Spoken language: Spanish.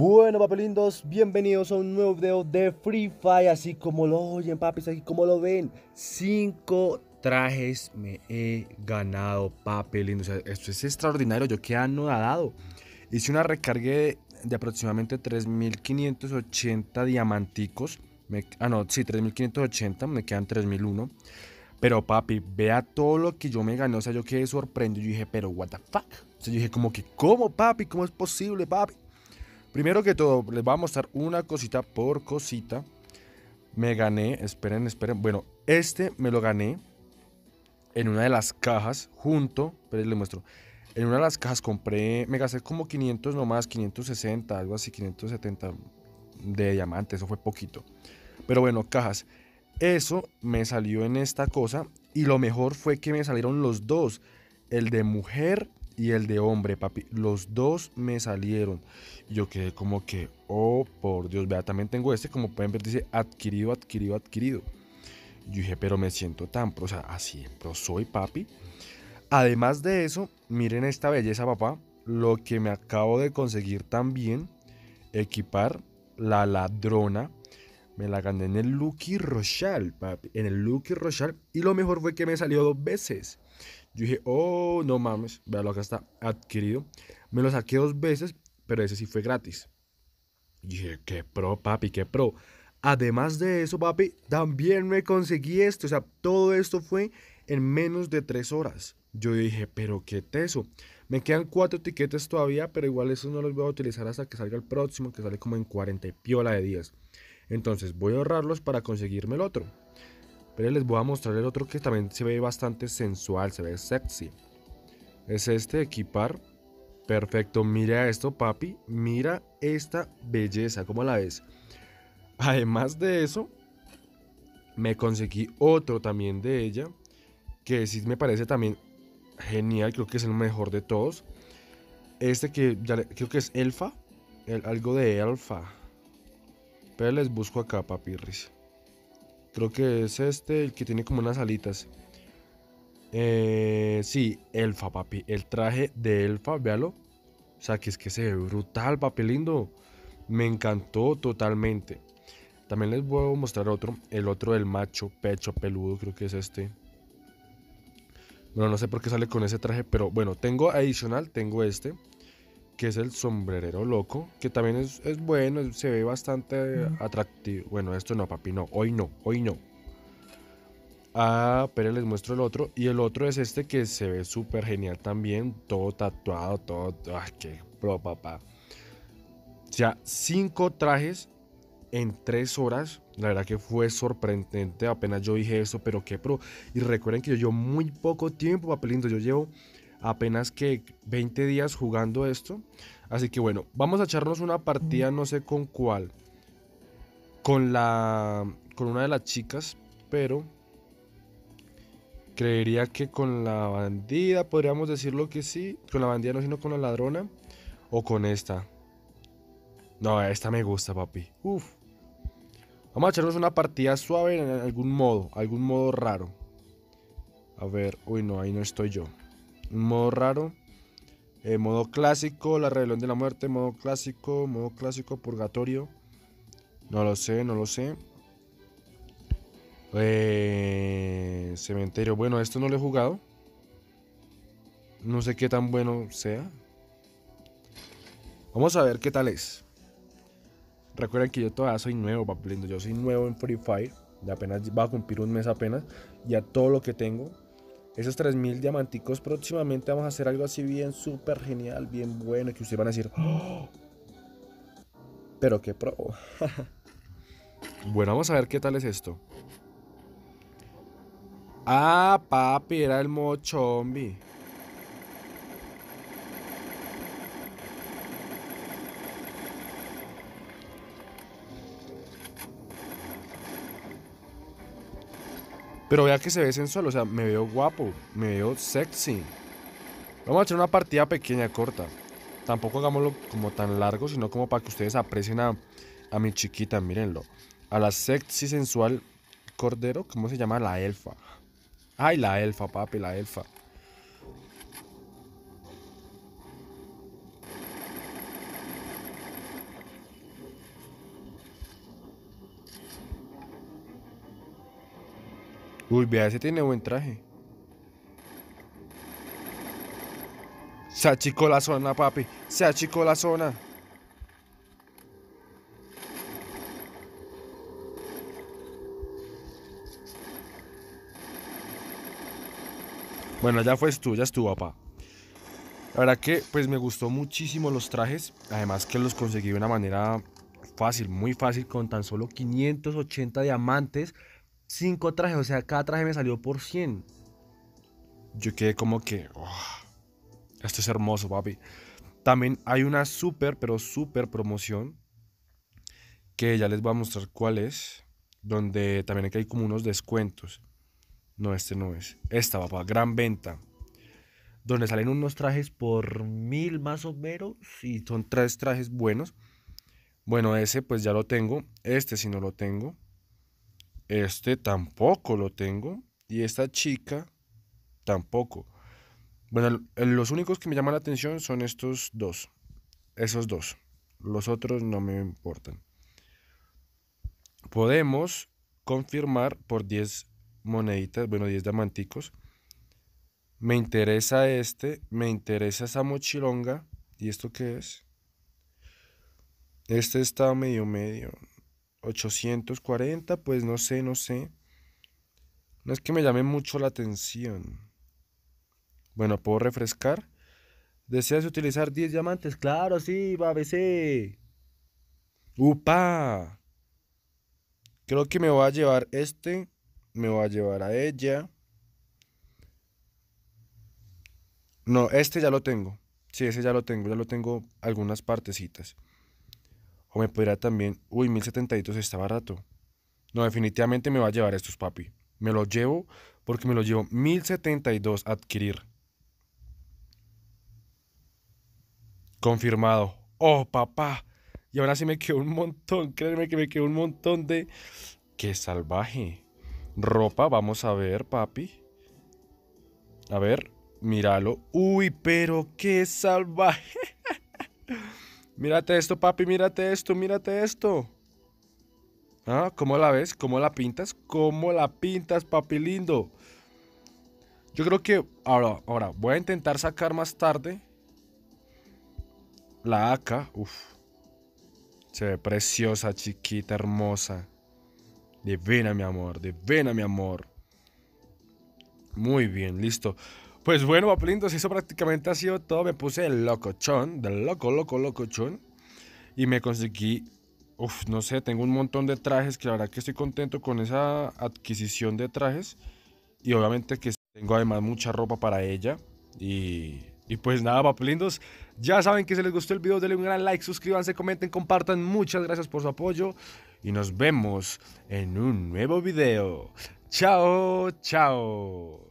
Bueno, papelindos, bienvenidos a un nuevo video de Free Fire, así como lo oyen, papis, así como lo ven. Cinco trajes me he ganado, papelindos. O sea, esto es extraordinario, yo quedé anodado. Hice una recarga de, de aproximadamente 3.580 diamanticos. Me, ah, no, sí, 3.580, me quedan 3.001. Pero papi, vea todo lo que yo me gané. O sea, yo quedé sorprendido. Yo dije, pero what the fuck. O sea, yo dije, como que, ¿cómo, papi? ¿Cómo es posible, papi? Primero que todo, les voy a mostrar una cosita por cosita. Me gané, esperen, esperen. Bueno, este me lo gané en una de las cajas junto, pero les muestro. En una de las cajas compré, me gasté como 500 nomás, 560, algo así, 570 de diamantes, eso fue poquito. Pero bueno, cajas. Eso me salió en esta cosa y lo mejor fue que me salieron los dos, el de mujer y el de hombre, papi. Los dos me salieron. Yo quedé como que, oh, por Dios, vea, también tengo este, como pueden ver, dice adquirido, adquirido, adquirido. Yo dije, pero me siento tan pro, o sea, así, pero soy papi. Además de eso, miren esta belleza, papá. Lo que me acabo de conseguir también, equipar la ladrona me la gané en el Lucky Rochelle, papi. En el Lucky Rochelle. Y lo mejor fue que me salió dos veces. Yo dije, oh, no mames. Vea lo que está adquirido. Me lo saqué dos veces, pero ese sí fue gratis. Y dije, qué pro, papi, qué pro. Además de eso, papi, también me conseguí esto. O sea, todo esto fue en menos de tres horas. Yo dije, pero qué teso. Me quedan cuatro tiquetes todavía, pero igual eso no los voy a utilizar hasta que salga el próximo, que sale como en 40 y piola de días. Entonces voy a ahorrarlos para conseguirme el otro. Pero les voy a mostrar el otro que también se ve bastante sensual, se ve sexy. Es este equipar. Perfecto, mira esto papi, mira esta belleza, ¿cómo la ves? Además de eso, me conseguí otro también de ella, que sí me parece también genial, creo que es el mejor de todos. Este que creo que es Elfa, algo de Elfa, les busco acá, papirris. Creo que es este, el que tiene como unas alitas. Eh, sí, Elfa, papi. El traje de Elfa, véalo. O sea, que es que se ve brutal, papi, lindo. Me encantó totalmente. También les voy a mostrar otro. El otro del macho, pecho peludo, creo que es este. Bueno, no sé por qué sale con ese traje, pero bueno, tengo adicional, tengo este que es el sombrerero loco, que también es, bueno, se ve bastante atractivo. Bueno, esto no, papi, no, hoy no, hoy no. Ah, pero les muestro el otro. Y el otro es este que se ve súper genial también, todo tatuado, todo... ¡Ay, qué pro, papá! O sea, cinco trajes en tres horas. La verdad que fue sorprendente. Apenas yo dije eso, pero qué pro. Y recuerden que yo llevo muy poco tiempo, papelindo. Yo llevo apenas que 20 días jugando esto. Así que bueno, vamos a echarnos una partida, no sé con cuál. Con la. Con una de las chicas, pero. Creería que con la bandida, podríamos decirlo que sí. Con la bandida no, sino con la ladrona. O con esta. No, esta me gusta, papi. Uf. Vamos a echarnos una partida suave en algún modo, algún modo raro. A ver, uy, no, ahí no estoy yo modo raro, eh, modo clásico, la rebelión de la muerte, modo clásico, modo clásico, purgatorio. No lo sé, no lo sé. Eh, cementerio, bueno, esto no lo he jugado. No sé qué tan bueno sea. Vamos a ver qué tal es. Recuerden que yo todavía soy nuevo, papi Yo soy nuevo en Free Fire. De apenas va a cumplir un mes apenas. Ya todo lo que tengo esos 3000 diamanticos próximamente vamos a hacer algo así bien súper genial, bien bueno, que ustedes van a decir, ¡Oh! pero qué pro. bueno, vamos a ver qué tal es esto. Ah, papi, era el mochombi. Pero vea que se ve sensual, o sea, me veo guapo, me veo sexy. Vamos a hacer una partida pequeña, corta. Tampoco hagámoslo como tan largo, sino como para que ustedes aprecien a, a mi chiquita, mírenlo. A la sexy sensual cordero, ¿cómo se llama? La elfa. Ay, la elfa, papi, la elfa. Uy, vea, ese tiene buen traje. Se achicó la zona, papi. Se achicó la zona. Bueno, ya fue tú, ya estuvo, papá. La verdad que pues me gustó muchísimo los trajes. Además que los conseguí de una manera fácil, muy fácil, con tan solo 580 diamantes. 5 trajes, o sea, cada traje me salió por 100. Yo quedé como que... Oh, esto es hermoso, papi. También hay una súper, pero súper promoción. Que ya les voy a mostrar cuál es. Donde también hay como unos descuentos. No, este no es. Esta, papá, gran venta. Donde salen unos trajes por mil más o menos. Y son tres trajes buenos. Bueno, ese pues ya lo tengo. Este si no lo tengo. Este tampoco lo tengo. Y esta chica tampoco. Bueno, los únicos que me llaman la atención son estos dos. Esos dos. Los otros no me importan. Podemos confirmar por 10 moneditas, bueno, 10 diamanticos. Me interesa este, me interesa esa mochilonga. ¿Y esto qué es? Este está medio medio. 840, pues no sé, no sé. No es que me llame mucho la atención. Bueno, ¿puedo refrescar? ¿Deseas utilizar 10 diamantes? Claro, sí, BBC. ¡Upa! Creo que me voy a llevar este me voy a llevar a ella. No, este ya lo tengo. Sí, ese ya lo tengo. Ya lo tengo algunas partecitas. O me podría también... Uy, 1072 está barato. No, definitivamente me va a llevar estos, papi. Me los llevo porque me los llevo 1072 adquirir. Confirmado. Oh, papá. Y ahora sí me quedó un montón. Créeme que me quedó un montón de... ¡Qué salvaje! Ropa, vamos a ver, papi. A ver, míralo. Uy, pero qué salvaje. mírate esto, papi, mírate esto, mírate esto. ¿Ah? ¿Cómo la ves? ¿Cómo la pintas? ¿Cómo la pintas, papi lindo? Yo creo que ahora, ahora voy a intentar sacar más tarde la AK. Uf. Se ve preciosa, chiquita, hermosa. Divina, mi amor, divina, mi amor. Muy bien, listo. Pues bueno, paplindos, eso prácticamente ha sido todo. Me puse el locochón, del loco, loco, locochón. Y me conseguí, uff, no sé, tengo un montón de trajes que la verdad que estoy contento con esa adquisición de trajes. Y obviamente que tengo además mucha ropa para ella. Y, y pues nada, paplindos, ya saben que si les gustó el video, denle un gran like, suscríbanse, comenten, compartan. Muchas gracias por su apoyo y nos vemos en un nuevo video. Chao, chao.